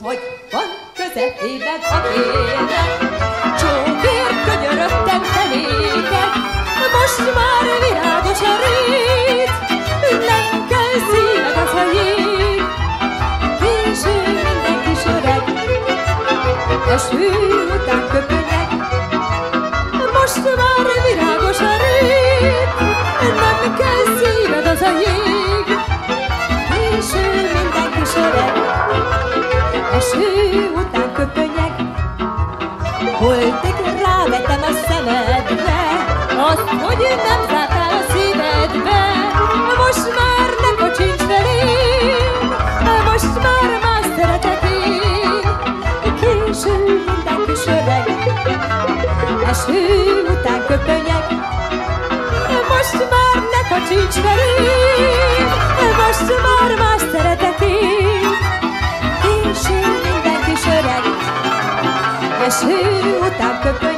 hogy van közepében a kérnek. Csókér könyörögtem fenéket, most már virágos a rét, nem kell szíved a jég. Késő mindenki is öreg, eső után köpönyek, most már eső után köpönyeg. Holtig rávetem a szemedre, azt, hogy nem zártál a szívedbe. Most már ne kocsincs felém, most már más szeretek én. Késő mindenki is öreg, eső után köpönyeg. Most már ne kacsincs velém, Késő mindenki is